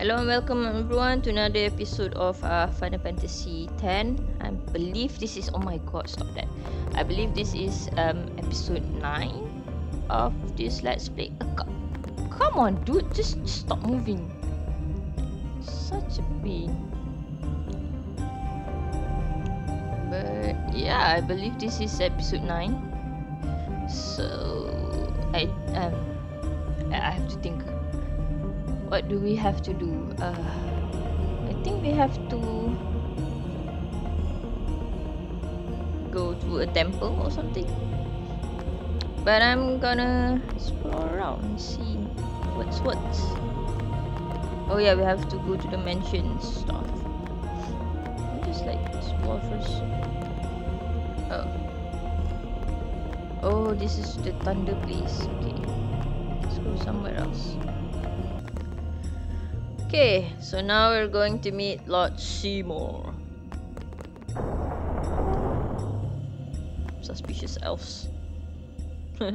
Hello and welcome everyone to another episode of uh, Final Fantasy X. I believe this is oh my god, stop that. I believe this is um episode 9 of this let's play. Uh, co- come on, dude, just, just stop moving. Such a pain. But yeah, I believe this is episode 9. So I um I have to think what do we have to do? Uh, I think we have to go to a temple or something. But I'm gonna explore around and see what's what. Oh yeah, we have to go to the mansion stuff. I'll just like explore first. Oh. Oh, this is the thunder place. Okay. Let's go somewhere else. Okay, so now we're going to meet Lord Seymour. Suspicious elves.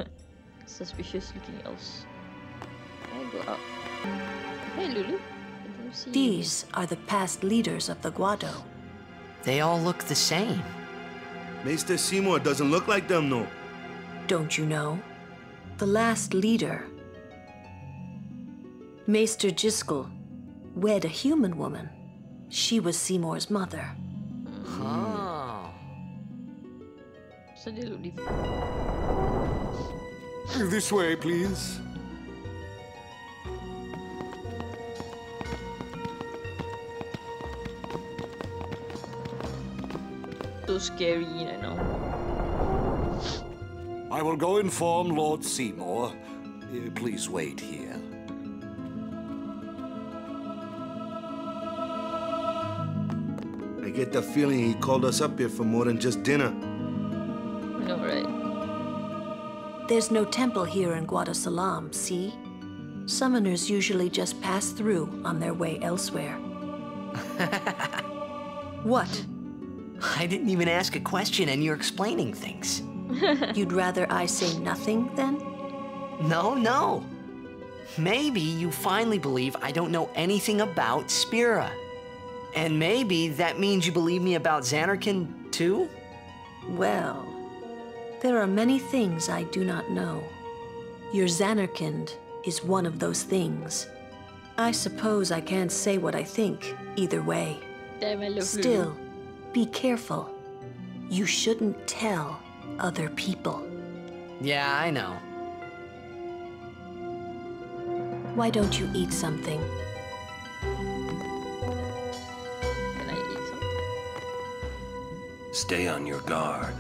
Suspicious looking elves. Can I go up? Hey Lulu. I don't see you. These are the past leaders of the Guado. They all look the same. Maester Seymour doesn't look like them, no. Don't you know? The last leader, Maester Jyscal, wed a human woman. She was Seymour's mother. Oh. So they look different. This way, please. So scary, I know. I will go inform Lord Seymour. Uh, Please wait here. Get the feeling he called us up here for more than just dinner. I know, right? There's no temple here in Guadosalam, see? Summoners usually just pass through on their way elsewhere. what? I didn't even ask a question and you're explaining things. You'd rather I say nothing then? No, no. Maybe you finally believe I don't know anything about Spira. And maybe that means you believe me about Zanarkand too? Well, there are many things I do not know. Your Zanarkand is one of those things. I suppose I can't say what I think either way. Damn, I love Lulu. Still, be careful. You shouldn't tell other people. Yeah, I know. Why don't you eat something? Stay on your guard.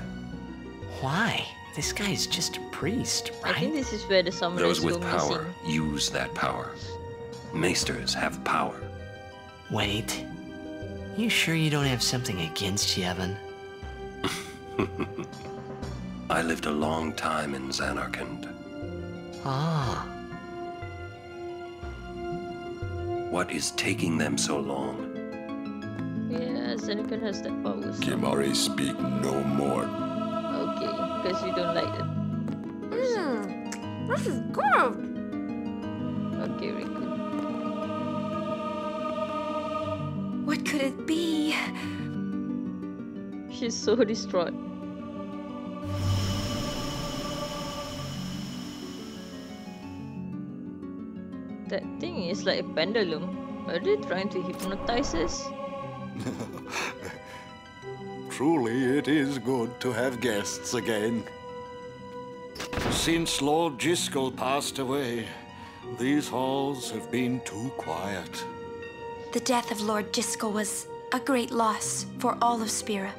Why? This guy's just a priest, right? I think this is where the summoners Those with power missing. use that power. Maesters have power. Wait. You sure you don't have something against Yevon? I lived a long time in Zanarkand. Ah, What is taking them so long? Yeah, Xenocon has that powers. Kimahri, speak no more. Okay, because you don't like it. Mmm, this is good. Okay, very good. What could it be? She's so distraught. That thing is like a pendulum. Are they trying to hypnotize us? Truly, it is good to have guests again. Since Lord Jyscal passed away, these halls have been too quiet. The death of Lord Jyscal was a great loss for all of Spira.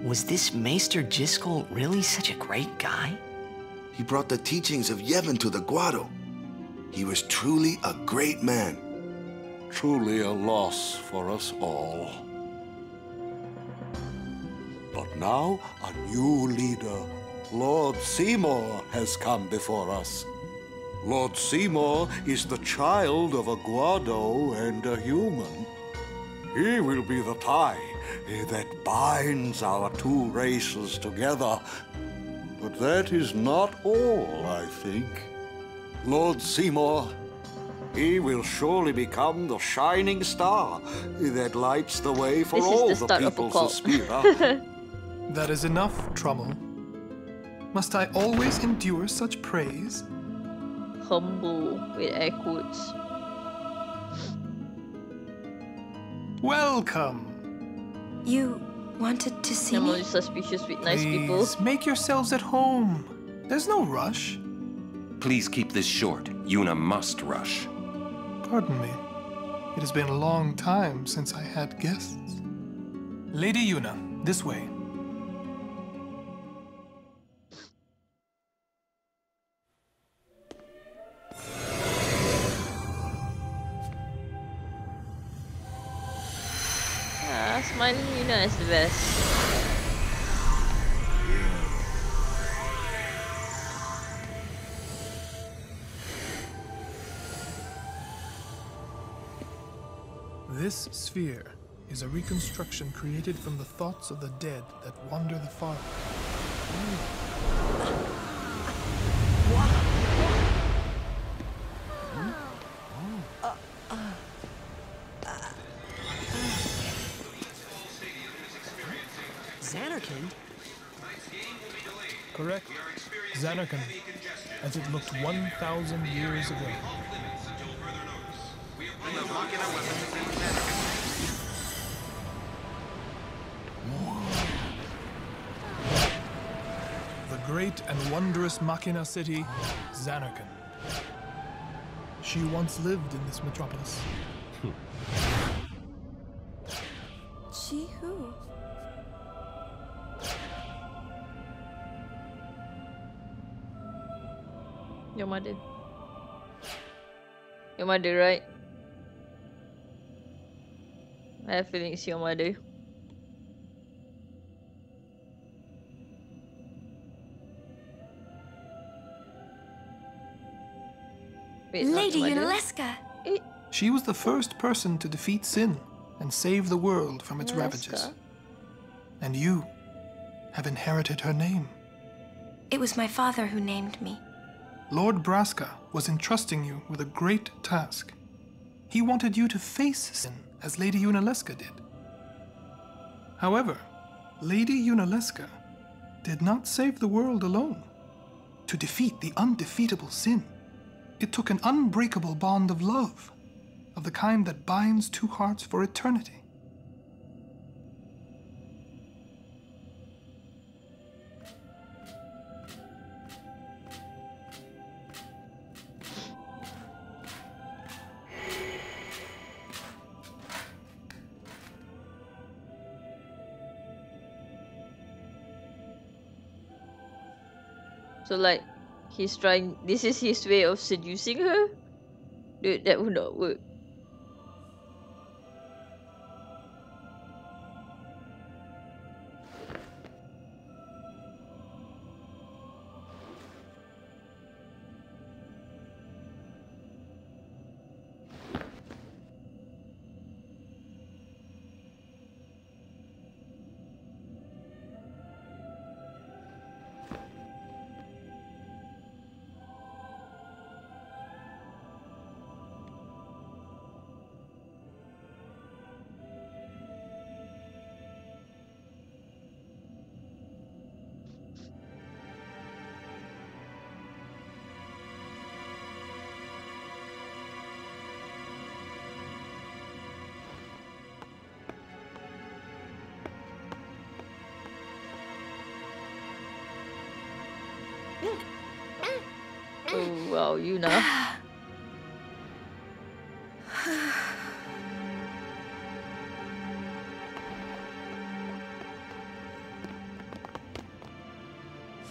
was this Maester Jyscal really such a great guy? He brought the teachings of Yevon to the Guado. He was truly a great man. Truly a loss for us all. But now a new leader, Lord Seymour, has come before us. Lord Seymour is the child of a Guado and a human. He will be the tie eh, that binds our two races together. But that is not all, I think. Lord Seymour, He will surely become the shining star that lights the way for This all the the, peoples of Spira. That is enough, Tromell. Must I always endure such praise? Humble with air quotes. Welcome. You wanted to see I'm me? only suspicious with nice people. Please make yourselves at home. There's no rush. Please keep this short. Yuna must rush. Pardon me. It has been a long time since I had guests. Lady Yuna, this way. Yuna is the best. This sphere is a reconstruction created from the thoughts of the dead that wander the far. Zanarkand, as it looked 1,000 years ago. The great and wondrous Machina city, Zanarkand. She once lived in this metropolis. Your mother. Your mother, right? I have feeling it's your mother. Wait, Lady your? Yunalesca. Eh, She was the first person to defeat sin and save the world from its ravages. And you have inherited her name. It was my father who named me. Lord Braska was entrusting you with a great task. He wanted you to face sin as Lady Yunalesca did. However, Lady Yunalesca did not save the world alone. To defeat the undefeatable sin, it took an unbreakable bond of love, of the kind that binds two hearts for eternity. So like, he's trying. This is his way of seducing her. Dude, that would not work. Oh you know.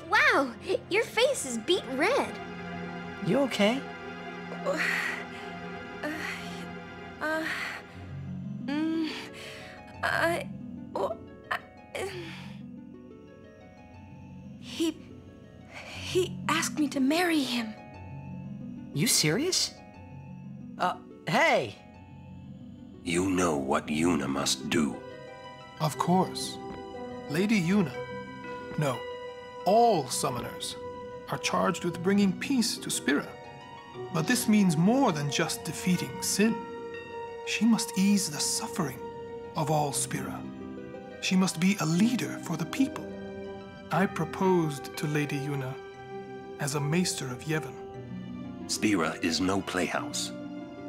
Wow, your face is beet red. You okay? You serious? Uh, hey! You know what Yuna must do. Of course. Lady Yuna. No, all summoners are charged with bringing peace to Spira. But this means more than just defeating sin. She must ease the suffering of all Spira. She must be a leader for the people. I proposed to Lady Yuna as a maester of Yevon. Spira is no playhouse.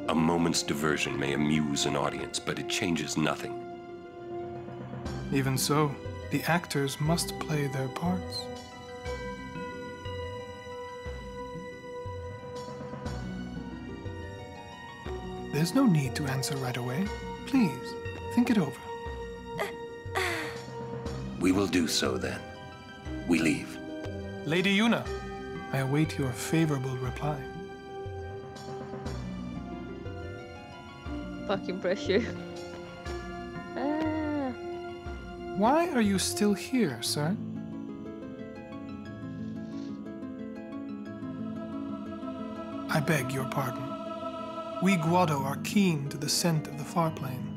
A moment's diversion may amuse an audience, but it changes nothing. Even so, the actors must play their parts. There's no need to answer right away. Please, think it over. We will do so then. We leave. Lady Yuna, I await your favorable reply. Fucking pressure. ah. Why are you still here, sir? I beg your pardon. We Guado are keen to the scent of the far plain.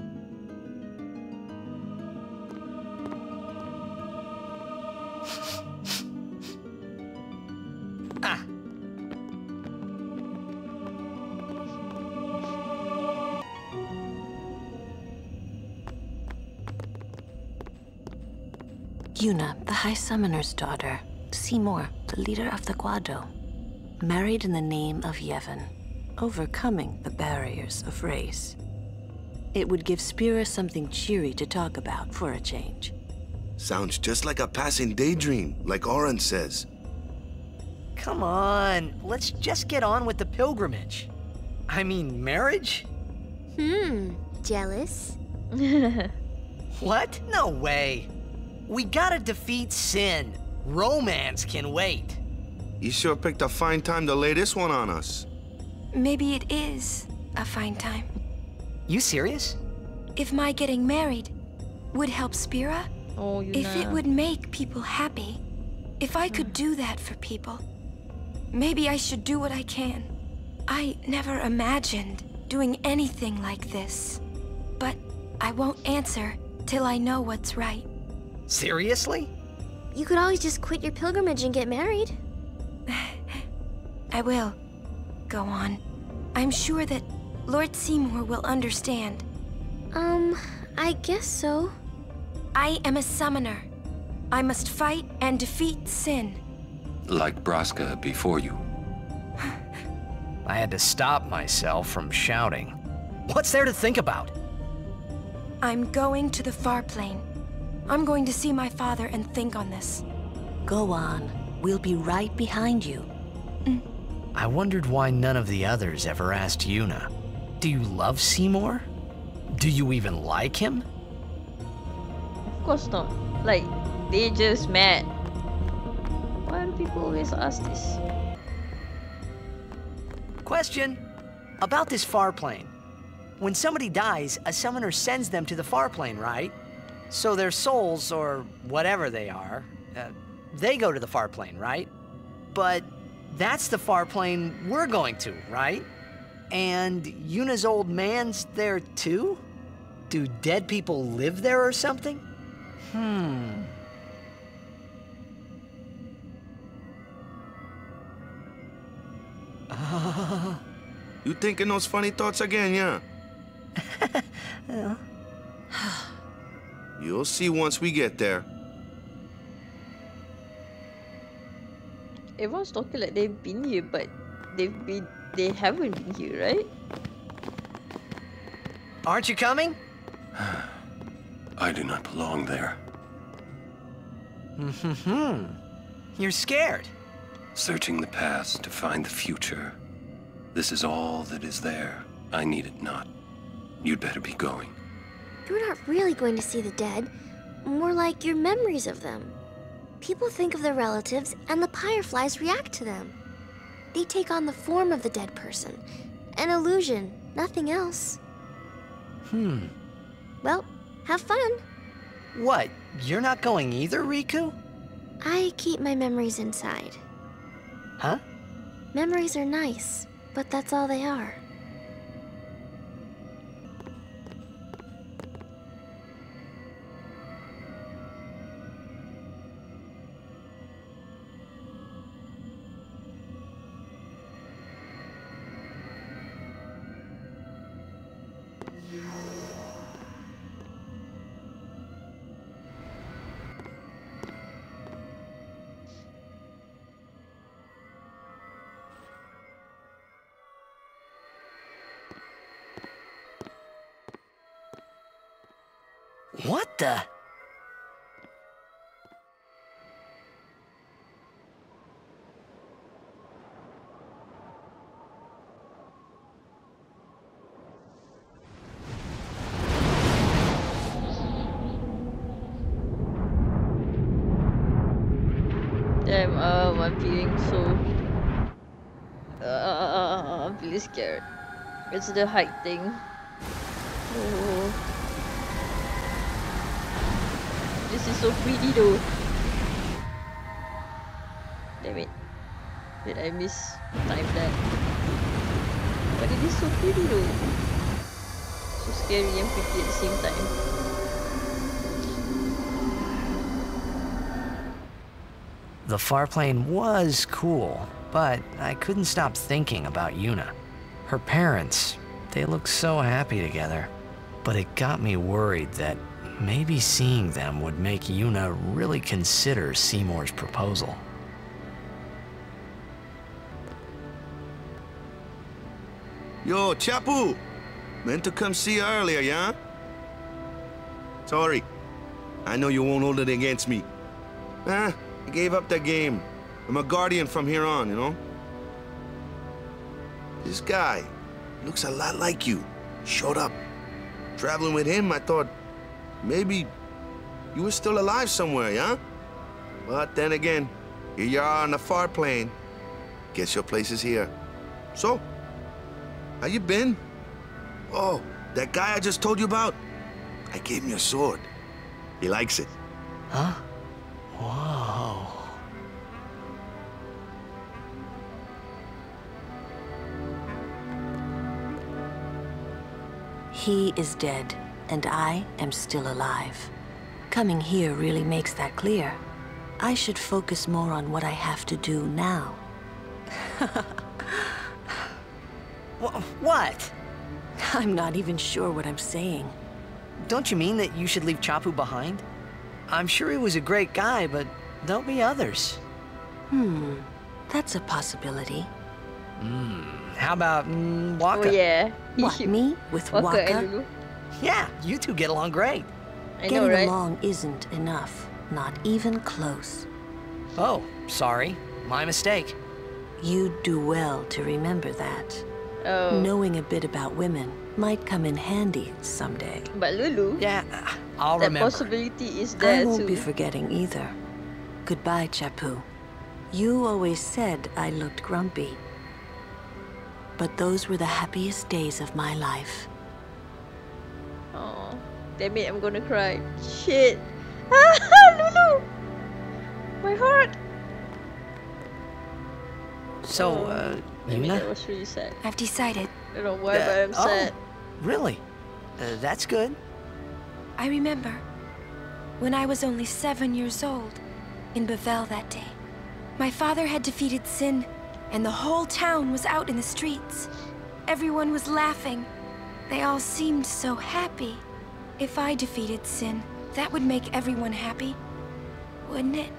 High Summoner's daughter. Seymour, the leader of the Guado. Married in the name of Yevon, overcoming the barriers of race. It would give Spira something cheery to talk about for a change. Sounds just like a passing daydream, like Auron says. Come on, let's just get on with the pilgrimage. I mean, marriage? Hmm, jealous? What? No way. We gotta defeat sin. Romance can wait. You sure picked a fine time to lay this one on us. Maybe it is a fine time. You serious? If my getting married would help Spira, Oh, Yuna. if it would make people happy, if I could do that for people, maybe I should do what I can. I never imagined doing anything like this. But I won't answer till I know what's right. Seriously? You could always just quit your pilgrimage and get married. I will. Go on. I'm sure that Lord Seymour will understand. Um, I guess so. I am a summoner. I must fight and defeat sin. Like Braska before you. I had to stop myself from shouting. What's there to think about? I'm going to the far plane. I'm going to see my father and think on this. Go on. We'll be right behind you. Mm. I wondered why none of the others ever asked Yuna. Do you love Seymour? Do you even like him? Of course not. Like, they just met. Why do people always ask this? Question about this far plane. When somebody dies, a summoner sends them to the far plane, right? So their souls, or whatever they are, uh, they go to the far plane, right? But that's the far plane we're going to, right? And Yuna's old man's there too? Do dead people live there or something? Hmm. You thinking those funny thoughts again, yeah? You'll see once we get there. Everyone's talking like they've been here, but they've been they haven't been here, right? Aren't you coming? I do not belong there. Hmm. You're scared. Searching the past to find the future. This is all that is there. I need it not. You'd better be going. You're not really going to see the dead, more like your memories of them. People think of their relatives, and the Pyreflies react to them. They take on the form of the dead person. An illusion, nothing else. Hmm. Well, have fun. What? You're not going either, Rikku? I keep my memories inside. Huh? Memories are nice, but that's all they are. Damn, I'm feeling so. Uh, I'm really scared. It's the height thing. Oh. This is so pretty though. Damn it. Did I miss time that? But it is so pretty though. So scary and pretty at the same time. The farplane was cool, but I couldn't stop thinking about Yuna. Her parents, they looked so happy together. But it got me worried that maybe seeing them would make Yuna really consider Seymour's proposal. Yo, Chappu! Meant to come see you earlier, yeah? Sorry. I know you won't hold it against me. Eh, I gave up that game. I'm a guardian from here on, you know? This guy looks a lot like you. Showed up. Traveling with him, I thought maybe you were still alive somewhere, yeah? But then again, here you are on the far plane. Guess your place is here. So, how you been? Oh, that guy I just told you about? I gave him your sword. He likes it. Huh? Whoa. He is dead, and I am still alive. Coming here really makes that clear. I should focus more on what I have to do now. What? I'm not even sure what I'm saying. Don't you mean that you should leave Chappu behind? I'm sure he was a great guy, but there'll be others. Hmm, that's a possibility. Hmm, How about mm, Oh yeah. What, me with Waka Waka? And Lulu. Yeah, you two get along great. I know, Getting right? along isn't enough. Not even close. Oh, sorry. My mistake. You'd do well to remember that. Oh. Knowing a bit about women might come in handy someday. But Lulu, Yeah, I'll that remember. possibility is there I there won't too. be forgetting either. Goodbye, Chappu. You always said I looked grumpy. But those were the happiest days of my life. Oh, damn it, I'm gonna cry. Shit. Ah, Lulu! My heart! So, uh, Damn that was really sad. I've decided. I don't know why, Uh, but I'm oh. sad. Really? Uh, that's good. I remember when I was only seven years old in Bevelle that day. My father had defeated Sin, and the whole town was out in the streets. Everyone was laughing. They all seemed so happy. If I defeated Sin, that would make everyone happy, wouldn't it?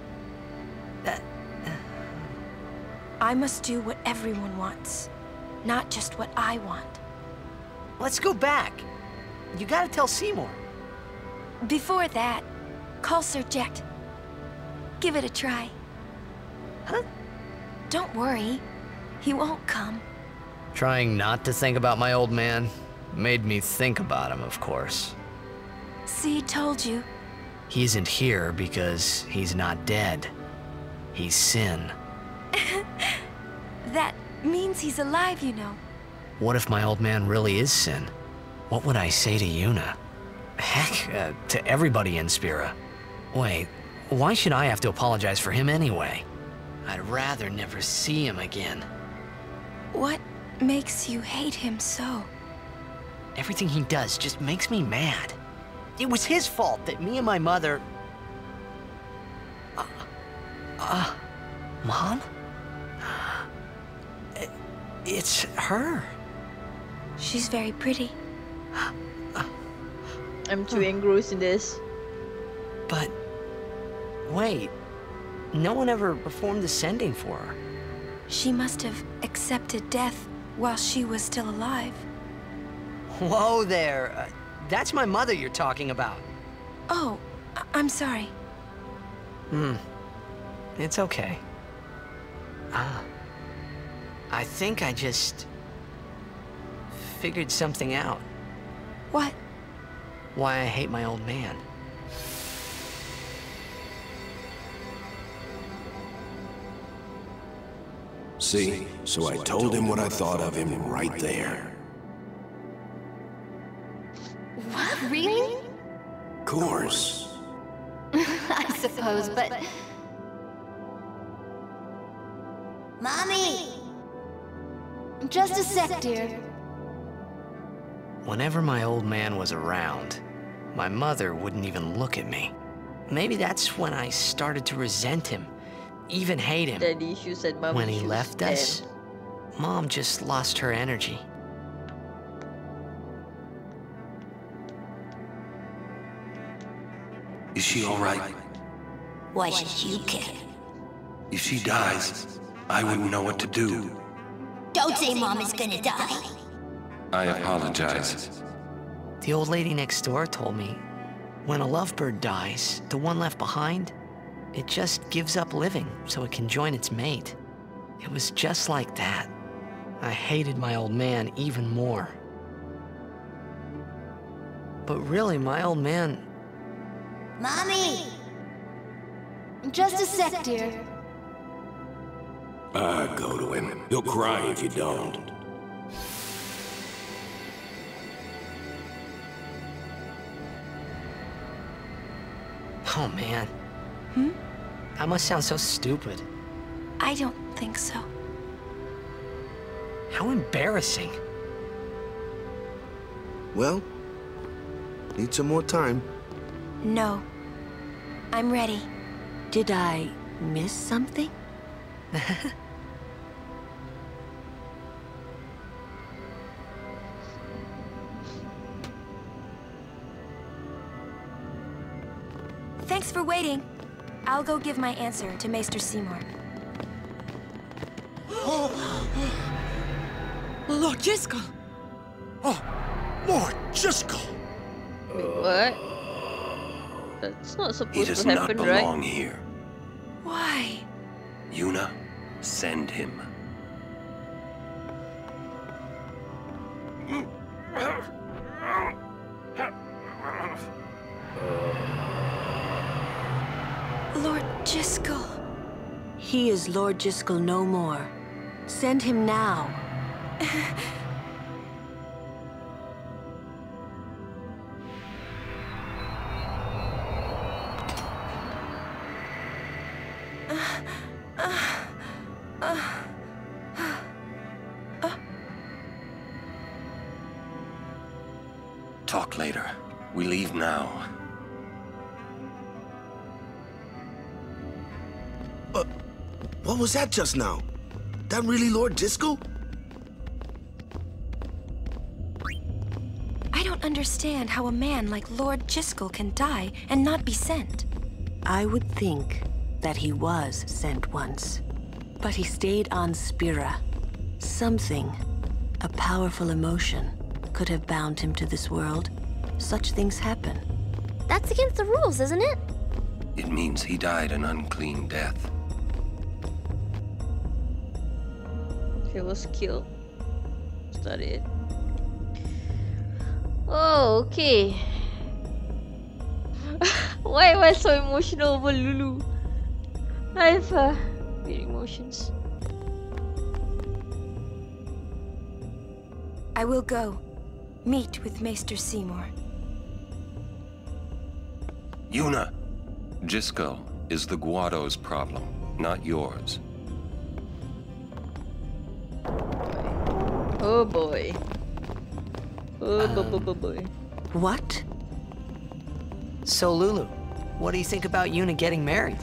That- I must do what everyone wants, not just what I want. Let's go back. You gotta tell Seymour. Before that, call Sir Jecht. Give it a try. Huh? Don't worry. He won't come. Trying not to think about my old man made me think about him, of course. See, told you. He isn't here because he's not dead. He's Sin. That means he's alive, you know. What if my old man really is Sin? What would I say to Yuna? Heck, uh, to everybody in Spira. Wait, why should I have to apologize for him anyway? I'd rather never see him again. What makes you hate him so? Everything he does just makes me mad. It was his fault that me and my mother. Uh, uh Mom? It's her. She's very pretty. I'm too engrossed in this. But. Wait. No one ever performed the sending for her. She must have accepted death while she was still alive. Whoa there. Uh, that's my mother you're talking about. Oh, I- I'm sorry. Hmm. It's okay. Ah. I think I just... figured something out. What? Why I hate my old man. See? So I told him what I thought of him right there. Course. I suppose, but... Mommy! Just a sec, dear. Whenever my old man was around, my mother wouldn't even look at me. Maybe that's when I started to resent him, even hate him. Daddy issues and mom When he left us, Mom just lost her energy. Is she all right? Why should you care? If she dies, I wouldn't know what to do. Don't say Mom is gonna die. I apologize. The old lady next door told me when a lovebird dies, the one left behind, it just gives up living so it can join its mate. It was just like that. I hated my old man even more. But really, my old man, Mommy! Just a sec, dear. Ah, go to him. He'll cry if you don't. oh man. Hmm? I must sound so stupid. I don't think so. How embarrassing. Well, need some more time. No. I'm ready. Did I miss something? Thanks for waiting. I'll go give my answer to Maester Seymour. Lord Jyscal! Oh, Lord Jyscal! What? That's not He supposed does to not happen, right? belong here. Why? Yuna, send him. Lord Jyscal. He is Lord Jyscal no more. Send him now. was that just now? That really Lord Disco? I don't understand how a man like Lord Jyscal can die and not be sent. I would think that he was sent once. But he stayed on Spira. Something, a powerful emotion, could have bound him to this world. Such things happen. That's against the rules, isn't it? It means he died an unclean death. He was killed. Is that it? Oh, okay. Why am I so emotional over Lulu? I have uh, weird emotions. I will go. Meet with Maester Seymour. Yuna! Jyscal is the Guado's problem, not yours. Oh boy. Oh bo bo bo boy. What? So, Lulu, what do you think about Yuna getting married?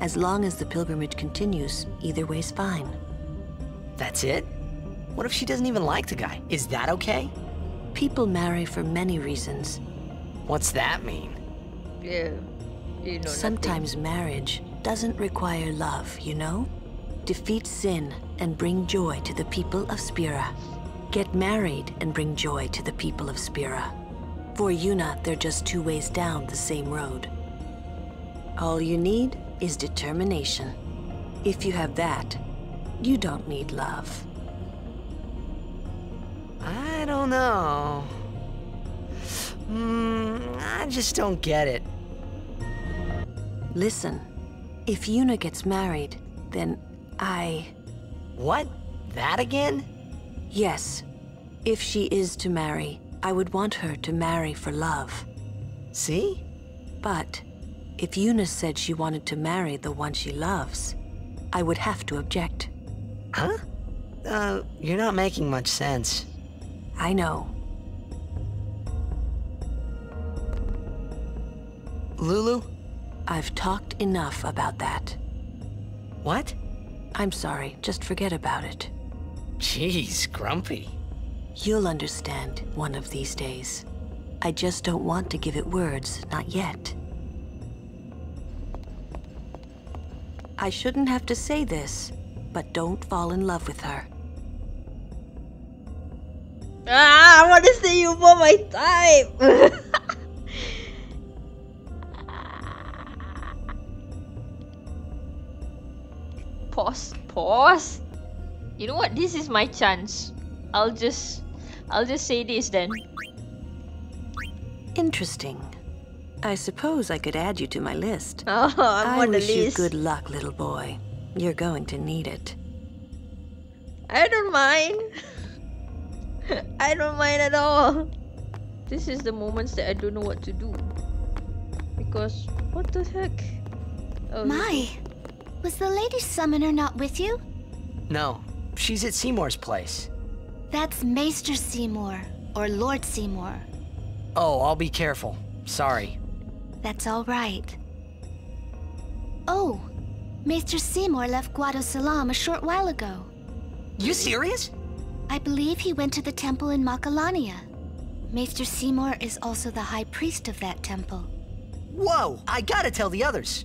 As long as the pilgrimage continues, either way's fine. That's it? What if she doesn't even like the guy? Is that okay? People marry for many reasons. What's that mean? Yeah. You know Sometimes marriage doesn't require love, you know? Defeat sin and bring joy to the people of Spira. Get married and bring joy to the people of Spira. For Yuna, they're just two ways down the same road. All you need is determination. If you have that, you don't need love. I don't know. Hmm, I just don't get it. Listen, if Yuna gets married, then I... What? That again? Yes. If she is to marry, I would want her to marry for love. See? But if Eunice said she wanted to marry the one she loves, I would have to object. Huh? Uh, you're not making much sense. I know. Lulu? I've talked enough about that. What? I'm sorry, just forget about it. Jeez, Grumpy. You'll understand one of these days. I just don't want to give it words, not yet. I shouldn't have to say this, but don't fall in love with her. Ah, I want to say you for my type. pause, pause. You know what? This is my chance. I'll just, I'll just say this then. Interesting. I suppose I could add you to my list. Oh, I'm I on the wish you good luck, little boy. You're going to need it. I don't mind. I don't mind at all. This is the moments that I don't know what to do. Because, what the heck? Oh, My, was the Lady Summoner not with you? No, she's at Seymour's place. That's Maester Seymour, or Lord Seymour. Oh, I'll be careful. Sorry. That's all right. Oh, Maester Seymour left Guadosalam a short while ago. You serious? I believe he went to the temple in Macalania. Maester Seymour is also the high priest of that temple. Whoa, I gotta tell the others.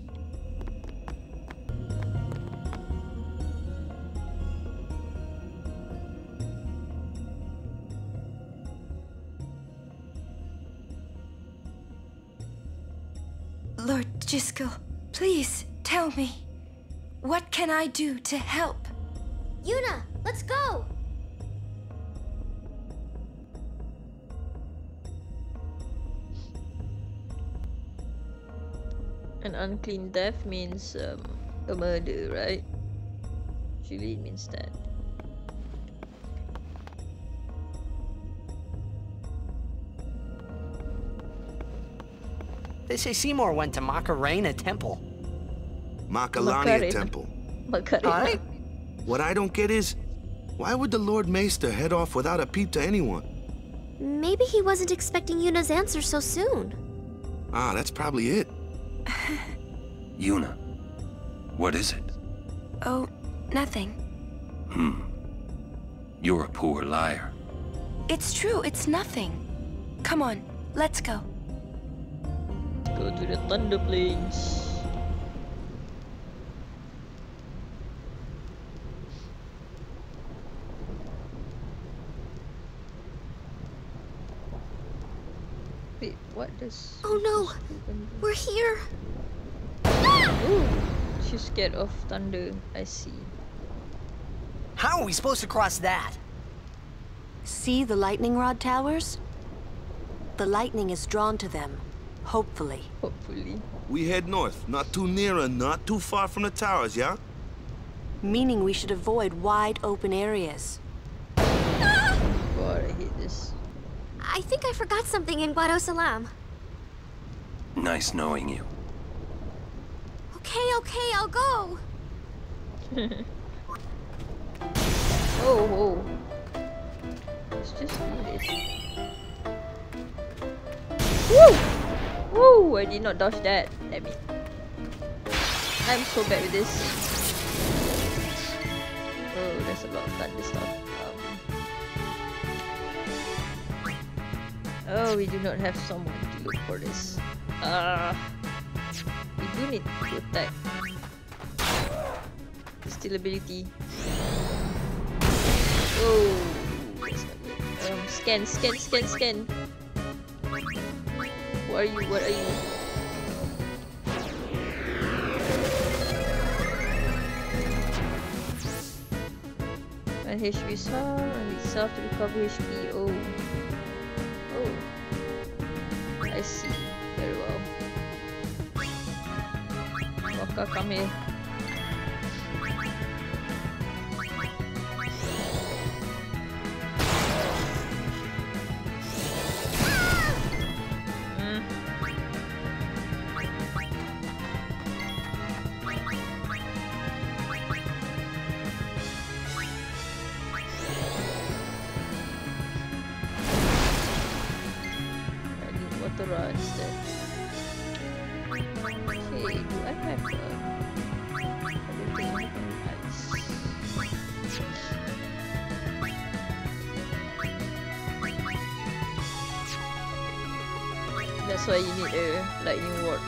Lord please tell me. What can I do to help? Yuna, let's go! An unclean death means um, a murder, right? Usually it means that. They say Seymour went to Macarena Temple. Macalania Macarena. Temple. Macarena. Huh? What I don't get is, why would the Lord Maester head off without a peep to anyone? Maybe he wasn't expecting Yuna's answer so soon. Ah, that's probably it. Yuna, what is it? Oh, nothing. Hmm. You're a poor liar. It's true, it's nothing. Come on, let's go. Go to the Thunder Plains. Wait, what does... Oh no! We're here! Ooh, she's scared of thunder. I see. How are we supposed to cross that? See the lightning rod towers? The lightning is drawn to them, hopefully. Hopefully. We head north, not too near and not too far from the towers, yeah? Meaning we should avoid wide open areas. God, I hate this. I think I forgot something in Guadosalam. Nice knowing you. Okay, okay, I'll go. Oh, oh. Let's just do this. Woo! Woo! I did not dodge that. Damn it. I'm so bad with this. Oh, there's a lot of thunder stuff. Um, oh, we do not have someone to look for this. Ah. we do need to attack. Still ability. Oh. Um, scan, scan, scan, scan. Who are you? What are you? And HP star and itself to recover HP. Oh. Oh. I see. Very well. Wakka, come here. That's why you need a lightning ward,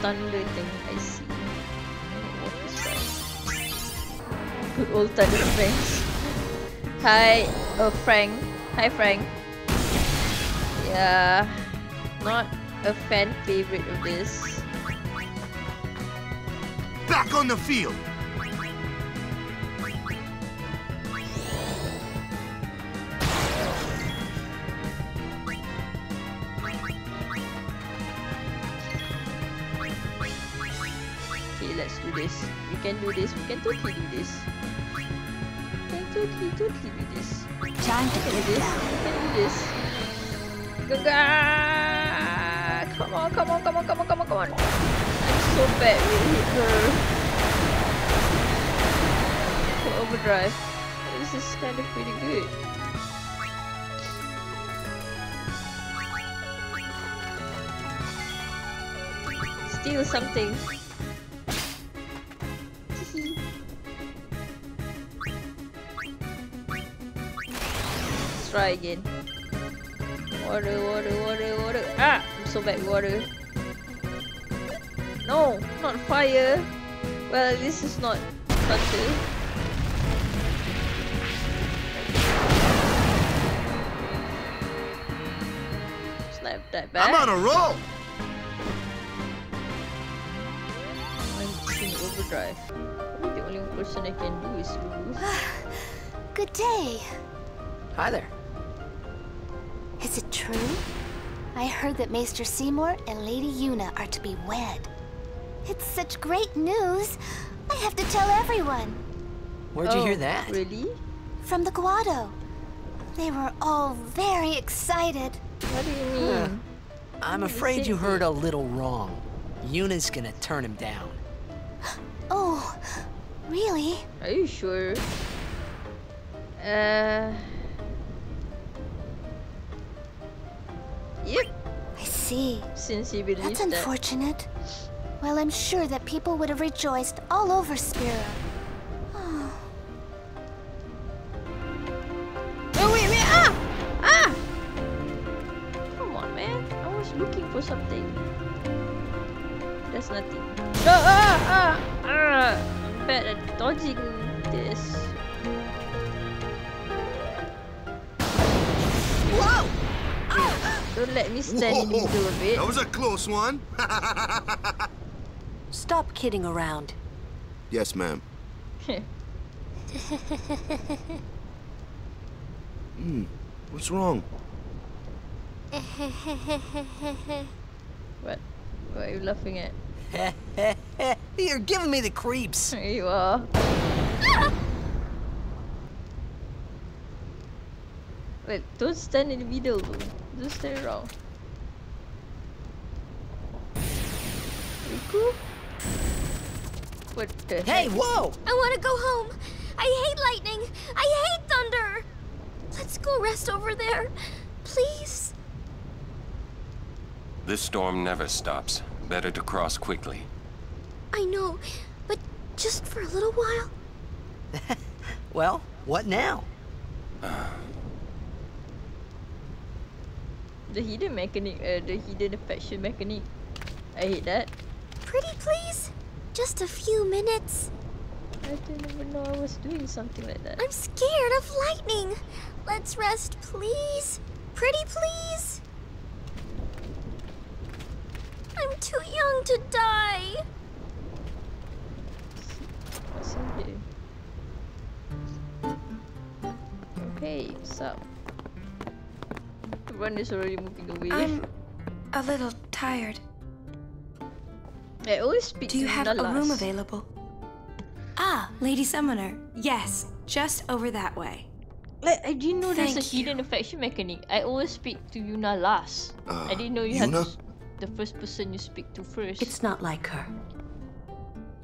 thunder thing, I see. What is that? Good old thunder friends. Hi, oh Frank. Hi Frank. Yeah, not a fan favorite of this. Back on the field! Can do this. We can totally do this. We can totally, totally do this. Time to We can get do this. We can do this. Gaga! Come on, come on, come on, come on, come on, come on. I'm so bad with hit her. For overdrive. This is kind of pretty good. Steal something. Let's try again. Water, water, water, water. Ah! I'm so bad water. No, not fire. Well, this is not thunder. Snap that back. I'm on a roll! I'm using overdrive. Probably the only person I can do is Lulu. Good day. Hi there. Is it true? I heard that Maester Seymour and Lady Yuna are to be wed. It's such great news. I have to tell everyone. Where'd you hear Oh, that? Really? From the Guado. They were all very excited. What do you Huh. mean? I'm afraid you heard a little wrong. Yuna's gonna turn him down. Oh, really? Are you sure? Uh. Yep. I see. Since he believes That's that. unfortunate. Well, I'm sure that people would have rejoiced all over Spira. Oh, Oh wait, wait! Ah! Ah! Come on, man. I was looking for something. There's nothing. Ah! Ah! Ah! ah. I'm bad at dodging this. Don't let me stand in the Whoa, middle of it. That was a close one. Stop kidding around. yes, ma'am. Hmm. What's wrong? what? What are you laughing at? You're giving me the creeps. Here you are. Wait, don't stand in the middle though. Just stand around. Rikku? What the Hey, heck? whoa! I want to go home. I hate lightning. I hate thunder. Let's go rest over there. Please. This storm never stops. Better to cross quickly. I know, but just for a little while. Well, what now? Ah, The hidden mechanic, uh, the hidden affection mechanic. I hate that. Pretty please? Just a few minutes. I didn't even know I was doing something like that. I'm scared of lightning. Let's rest, please. Pretty please. I'm too young to die. What's in here? Okay, so everyone is already moving away. I'm a little tired. I always speak Do you to have Yuna a room available? Ah, Lady Summoner. Yes, just over that way. Like, I didn't know there's a you. hidden affection mechanic. I always speak to Yuna last. Uh, I didn't know you had Yuna? s- the first person you speak to first. It's not like her.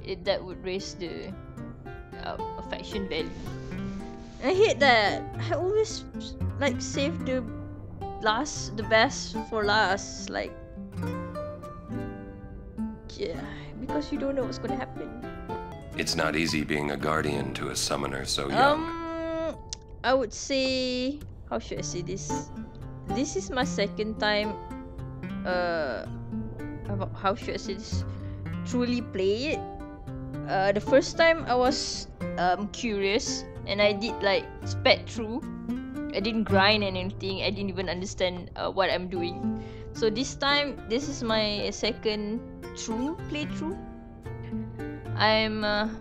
it, that would raise the uh, affection value. I hate that. I always like save the last, the best for last. Like, yeah, because you don't know what's gonna happen. It's not easy being a guardian to a summoner so young. Um, I would say, how should I say this? This is my second time. Uh, how should I say this? Truly play it. Uh, the first time I was um curious and I did like sped through. I didn't grind and anything. I didn't even understand uh, what I'm doing. So this time, this is my second true playthrough. I'm uh,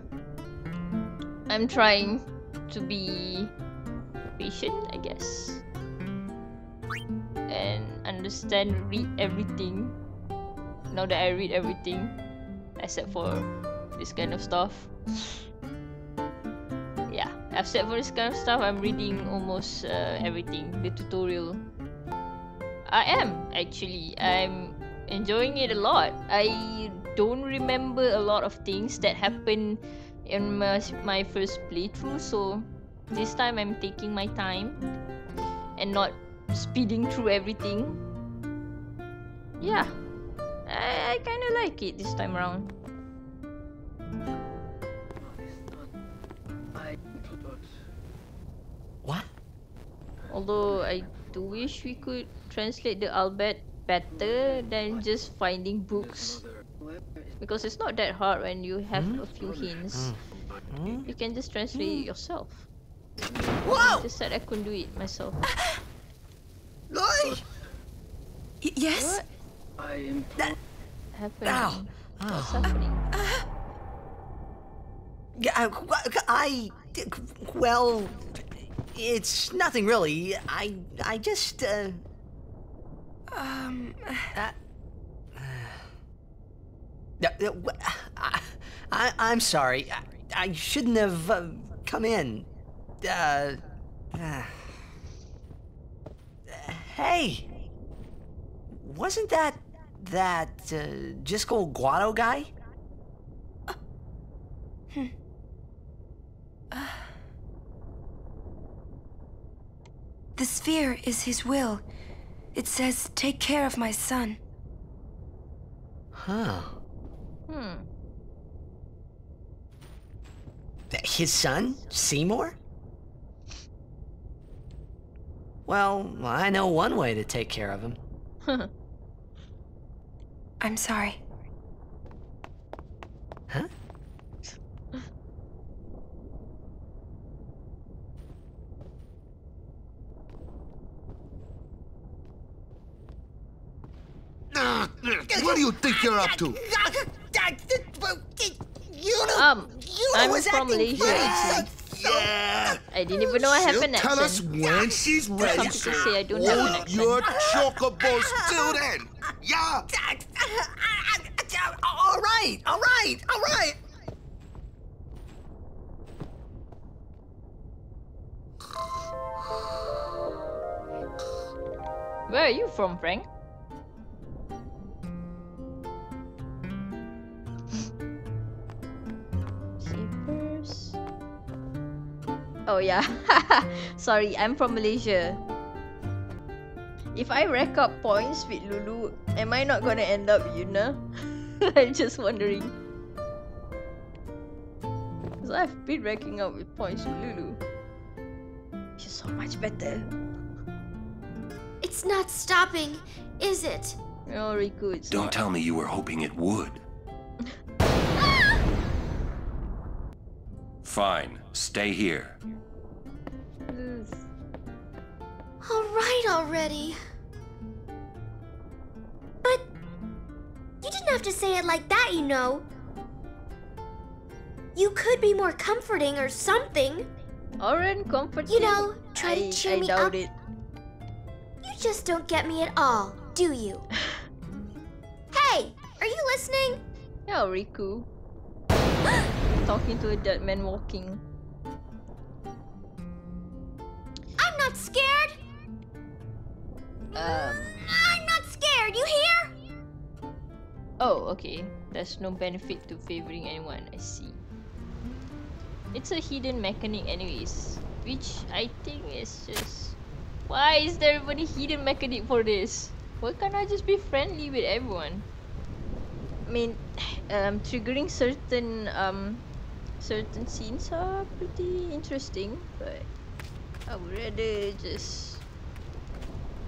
I'm trying to be patient, I guess, and understand, read everything. Now that I read everything, except for this kind of stuff. Except for this kind of stuff, I'm reading almost uh, everything. The tutorial. I am actually. I'm enjoying it a lot. I don't remember a lot of things that happened in my, my first playthrough, so this time I'm taking my time and not speeding through everything. Yeah, I, I kind of like it this time around. What? Although I do wish we could translate the alphabet better than just finding books. Because it's not that hard when you have hmm? a few hints. Hmm. Hmm? You can just translate it yourself. Whoa! Just said I couldn't do it myself. Lori! Y- yes? That, Happening. Ow. What's Ow. happening? Yeah, uh, I, I, well, it's nothing really. I, I just, uh, Um, uh, uh, uh, I, I, I'm sorry. I, I shouldn't have uh, come in. Uh, uh, hey, wasn't that that uh, Jyscal Guado guy? The sphere is his will. It says, take care of my son. Huh. Hmm. Th- His son, Seymour? Well, I know one way to take care of him. Huh. I'm sorry. What do you think you're up to? Um, I'm was from acting Malaysia. funny. Yeah. I didn't even know I have She'll an tell us when she's ready. Some people say I don't have an Hold accent. your chocobos till then. Yeah. all right, all right, all right. Where are you from, Frank? Oh yeah. Sorry, I'm from Malaysia. If I rack up points with Lulu, am I not gonna end up Yuna? I'm just wondering. Because I've been racking up with points with Lulu. She's so much better. It's not stopping, is it? No, Rikku, it's Don't not. tell me you were hoping it would. Fine, stay here. All right already. But you didn't have to say it like that, you know. You could be more comforting or something. Auron, comfort You know, try I, to cheer I me doubt up. it. You just don't get me at all, do you? hey, are you listening? Yeah, Rikku. Talking to a dead man walking. I'm not scared. Um. I'm not scared. You hear? Oh, okay. There's no benefit to favoring anyone. I see. It's a hidden mechanic, anyways, which I think is just. Why is there any hidden mechanic for this? Why can't I just be friendly with everyone? I mean, um, triggering certain um, certain scenes are pretty interesting, but I would rather just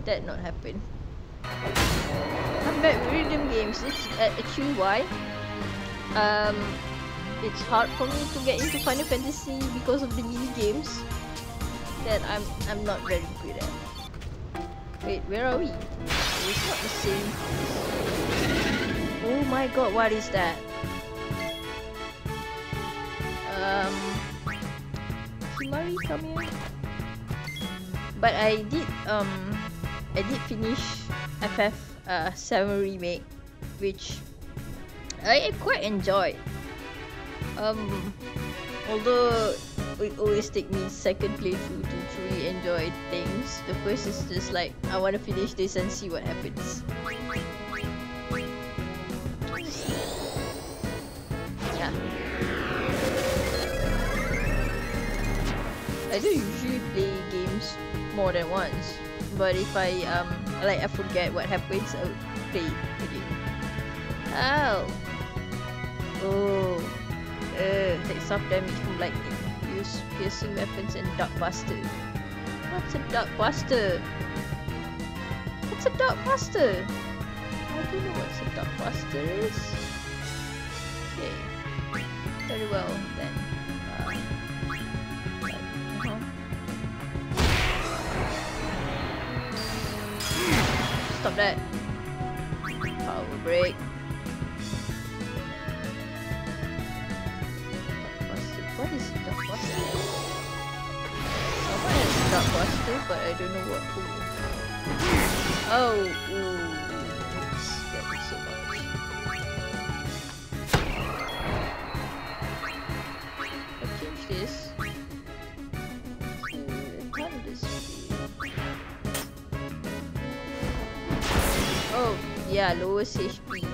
that not happen. I'm back with rhythm games. It's uh, actually why. Um, it's hard for me to get into Final Fantasy because of the mini games that I'm I'm not very good at. Wait, where are we? It's not the same. Oh my god, what is that? Um, Himari, come here. But I did um I did finish FF uh, 7 remake, which I quite enjoyed. Um, although it always take me second playthrough to truly enjoy things. The first is just like I want to finish this and see what happens. Yeah. I don't usually play games more than once, but if I um like I forget what happens, I'll play again. Ow! Oh, uh, take some damage from lightning. Use piercing weapons and dark buster. What's a dark buster? What's a dark buster? I don't know what a dark buster is. Okay, very well then. Stop that. Power break. What is dark buster? Someone has dark buster, but I don't know what who. Oh, ooh. Yeah, lowest HP. Shit,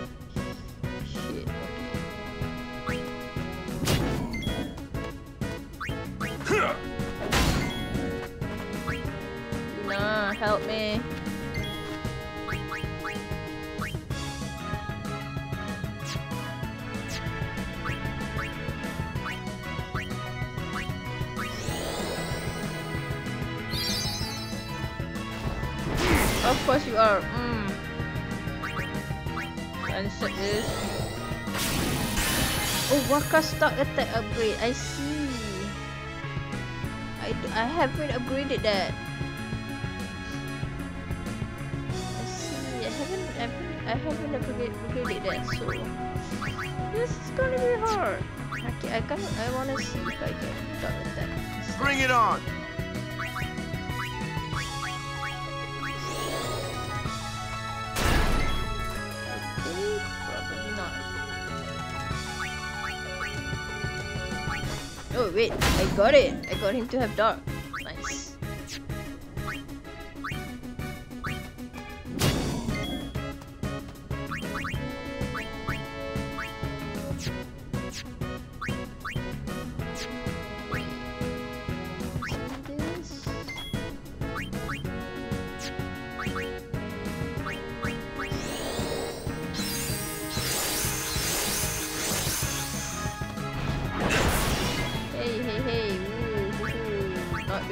Wakka stock attack upgrade. I see. I, I haven't upgraded that. I see. I haven't I haven't I haven't upgraded, upgraded that. So this is gonna be hard. Okay, I can I wanna see if I can stock attack. Bring it on! Wait, I got it. I got him to have dark.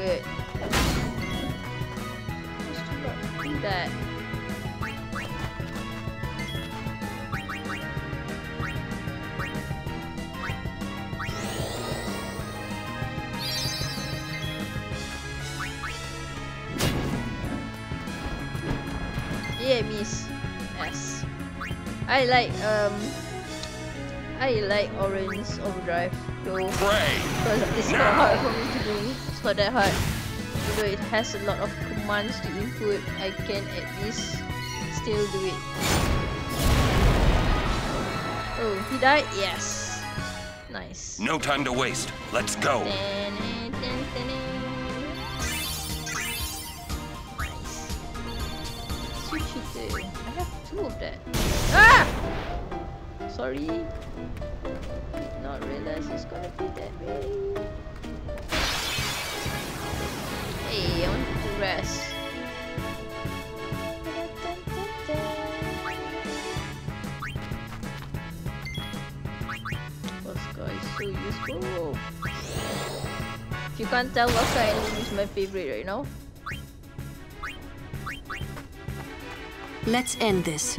Good. Just do do that. Yeah, miss. Yes. I like um I like Auron Overdrive though. Because it's not hard for me to do. It's not that hard. Although it has a lot of commands to input, I can at least still do it. Oh, he died? Yes. Nice. No time to waste. Let's go. Dun, dun, dun, dun. Switch. I have two of that. Ah! Sorry. Did not realize it's gonna be that way. Hey, I want to rest. Oscar is so useful. If you can't tell, Oscar Ending is my favorite right now. Let's end this.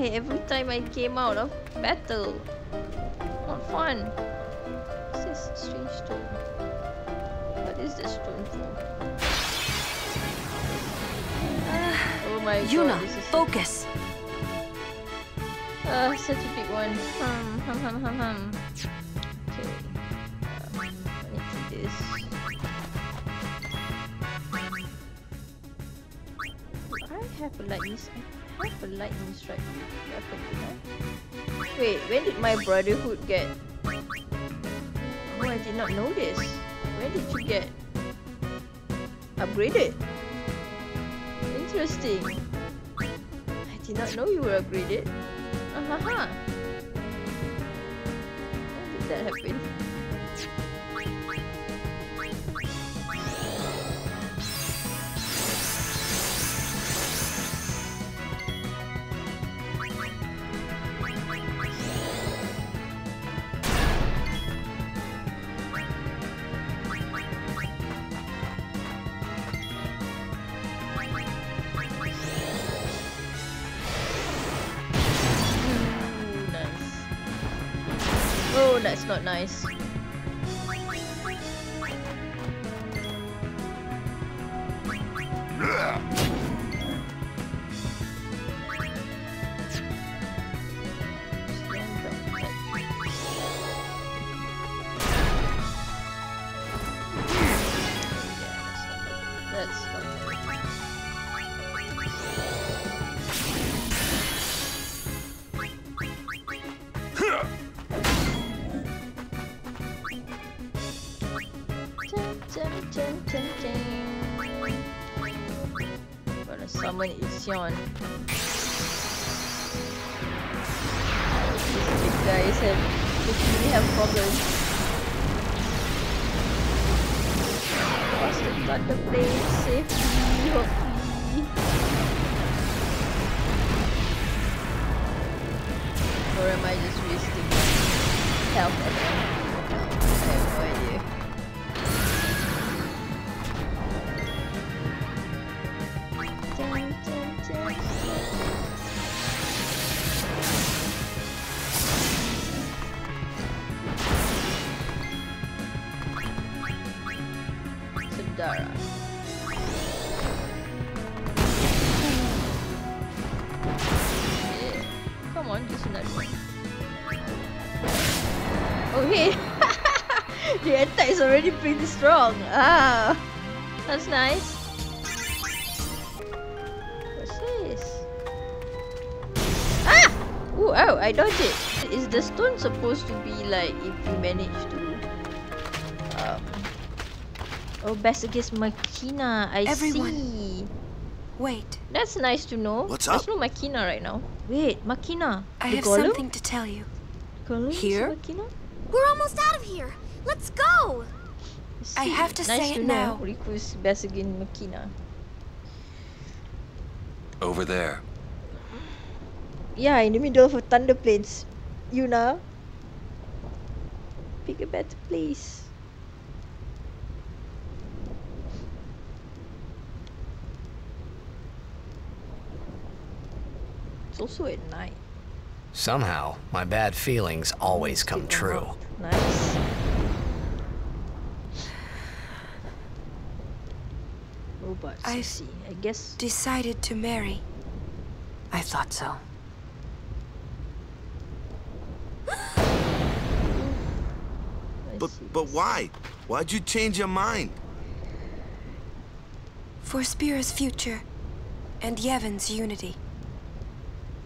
Why? Every time I came out of battle. Not fun. What's this strange stone? What is this stone for? oh my Yuna, god, is focus. uh, such a big one. Hum, hum, hum, hum, hum. Okay. Um, I need to do this. Do I have a lightning lightning strike weapon? Wait, when did my brotherhood get? Oh, I did not know this. When did you get upgraded? Interesting. I did not know you were upgraded. Uh -huh. When did that happen? Nice. Sadara. Yeah. Come on, just another one. Oh hey! the attack is already pretty strong. Ah, that's nice. What's this? Ah! Ooh, oh, I dodged it. Is the stone supposed to be like if you manage to Oh best against Machina, I Everyone. see. Wait, That's nice to know. What's There's up? no Machina right now. Wait, Machina. I the have golem? something to tell you. Golem Here? Machina? We're almost out of here. Let's go. I have to nice say to it know. now. Rikku best against Machina. Over there. Yeah, in the middle of a thunder plains. Yuna. Pick a better place. It's also at night. Somehow, my bad feelings always come true. Nice. Robots. I I see. I guess. Decided to marry. I thought so. But but why? Why'd you change your mind? For Spira's future and Yevon's unity.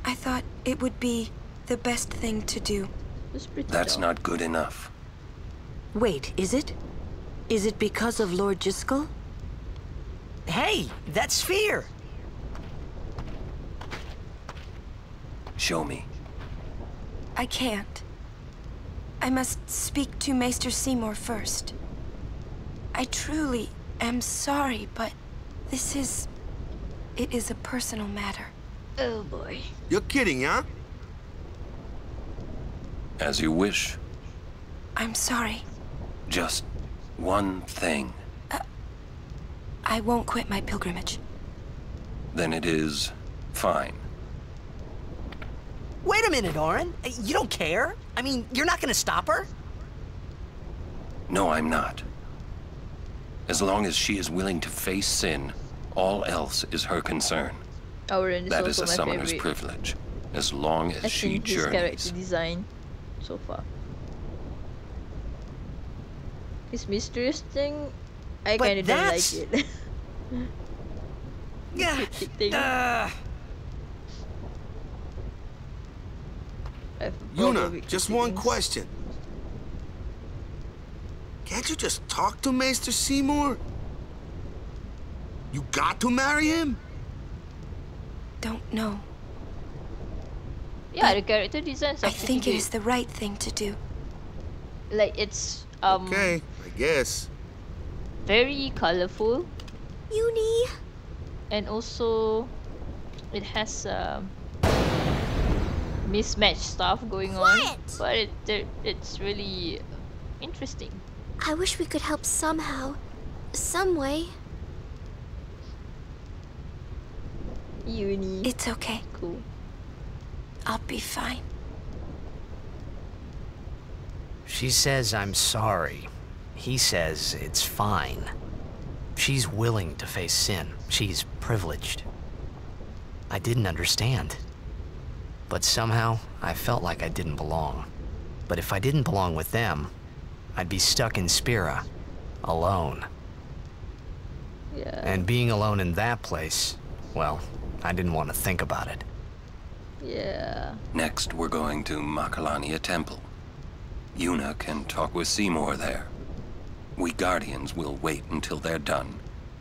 I thought it would be the best thing to do. That's not good enough. Wait, is it? Is it because of Lord Jyscal? Hey, that sphere! Show me. I can't. I must speak to Maester Seymour first. I truly am sorry, but this is... It is a personal matter. Oh boy. You're kidding, huh? As you wish. I'm sorry. Just one thing. Uh, I won't quit my pilgrimage. Then it is fine. Wait a minute, Auron. Uh, you don't care? I mean, you're not gonna stop her? No, I'm not. As long as she is willing to face sin, all else is her concern. Auron is That is also a my summoner's favorite. privilege, as long as I she think his character design so far. His mysterious thing, I kinda don't like it. Yeah. Cryptic thing. Uh, I have a problem Yuna, just one things. question. Can't you just talk to Maester Seymour? You got to marry him? Don't know. Yeah, the character designs are I think it is the right thing to do. like it's um Okay, I guess. very colorful Uni. and also it has um mismatched stuff going on, Quiet! but it there- it's really interesting. I wish we could help somehow. Some way. Uni, It's okay. cool. I'll be fine. she says I'm sorry. He says it's fine. She's willing to face sin. She's privileged. I didn't understand. But somehow, I felt like I didn't belong. But if I didn't belong with them, I'd be stuck in Spira, alone. Yeah. And being alone in that place, well, I didn't want to think about it. Yeah. Next, we're going to Macalania Temple. Yuna can talk with Seymour there. We Guardians will wait until they're done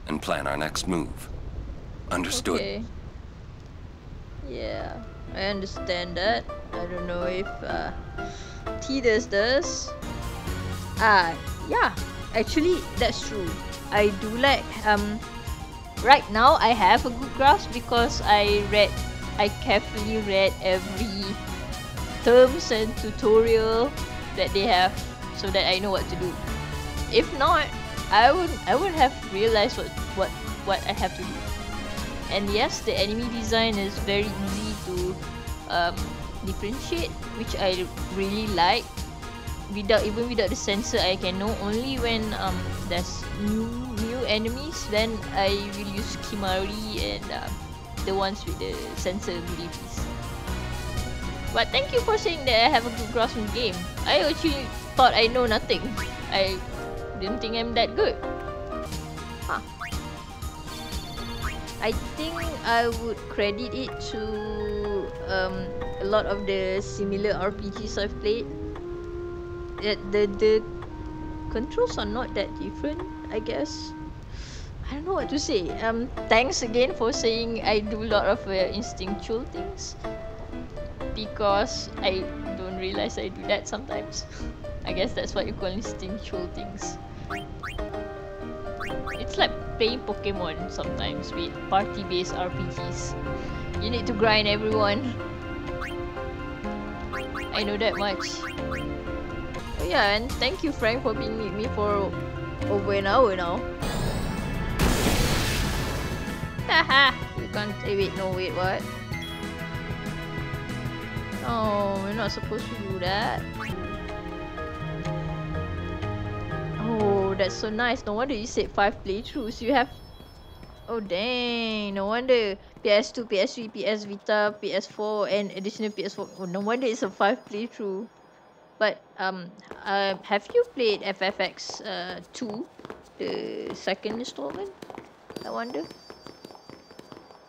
and plan our next move. Understood? Okay. Yeah, I understand that. I don't know if uh, Tidus does. Ah, yeah. Actually, that's true. I do like um. Right now, I have a good grasp because I read, I carefully read every terms and tutorial that they have, so that I know what to do. If not, I would I would have realized what what what I have to do. And yes, the enemy design is very easy to um, differentiate, which I really like. Without even without the sensor, I can know only when um, there's new new enemies. Then I will use Kimahri and uh, the ones with the sensor abilities. But thank you for saying that I have a good grasp in game. I actually thought I know nothing. I didn't think I'm that good. Huh. I think I would credit it to um, a lot of the similar RPGs I've played. The the controls are not that different, I guess. I don't know what to say. Um, thanks again for saying I do a lot of uh, instinctual things because I don't realize I do that sometimes. I guess that's what you call instinctual things. It's like playing Pokemon sometimes with party-based RPGs. You need to grind everyone. I know that much. Oh yeah, and thank you Frank for being with me for Oh, over an hour now. Haha! you can't- wait, no wait, what? Oh, we're not supposed to do that. Oh, that's so nice. No wonder you said five playthroughs. You have... Oh, dang. No wonder. PS2, PS3, PS Vita, PS4, and additional PS4. Oh, no wonder it's a five playthrough. But, um, uh, have you played FFX uh, 2? The second installment? I wonder.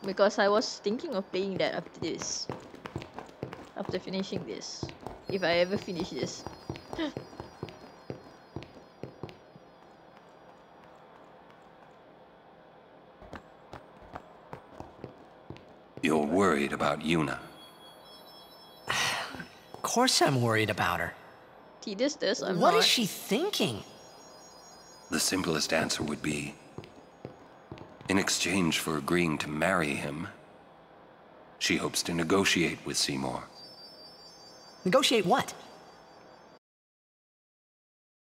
Because I was thinking of playing that after this. After finishing this. If I ever finish this. You're worried about Yuna. Of course I'm worried about her. Tidus does, I'm What not. is she thinking? The simplest answer would be in exchange for agreeing to marry him, she hopes to negotiate with Seymour. Negotiate what?